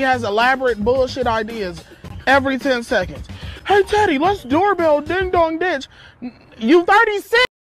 He has elaborate bullshit ideas every 10 seconds. Hey Teddy, let's doorbell ding dong ditch. You 36.